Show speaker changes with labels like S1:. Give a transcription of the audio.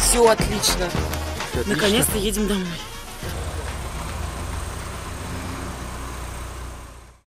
S1: Все отлично.
S2: Отлично.
S1: Наконец-то едем домой.